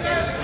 Okay,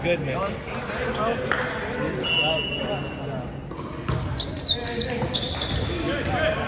good, man. It's K-Day,